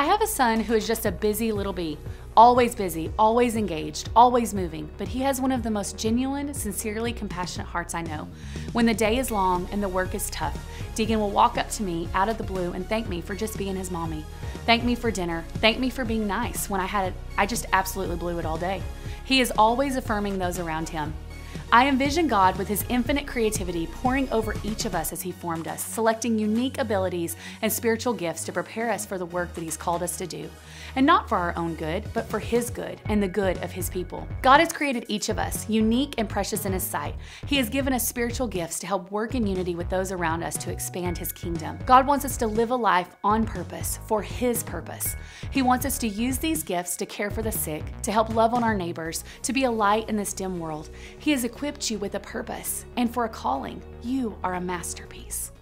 I have a son who is just a busy little bee, always busy, always engaged, always moving, but he has one of the most genuine, sincerely compassionate hearts I know. When the day is long and the work is tough, Deegan will walk up to me out of the blue and thank me for just being his mommy. Thank me for dinner. Thank me for being nice when I had it, I just absolutely blew it all day. He is always affirming those around him. I envision God with his infinite creativity pouring over each of us as he formed us, selecting unique abilities and spiritual gifts to prepare us for the work that he's called us to do. And not for our own good, but for his good and the good of his people. God has created each of us unique and precious in his sight. He has given us spiritual gifts to help work in unity with those around us to expand his kingdom. God wants us to live a life on purpose for his purpose. He wants us to use these gifts to care for the sick, to help love on our neighbors, to be a light in this dim world. He has equipped you with a purpose and for a calling. You are a masterpiece.